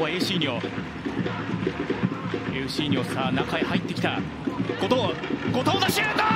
こはエウシーニョ。エウシーニョさあ中へ入ってきた。後藤後藤のシュート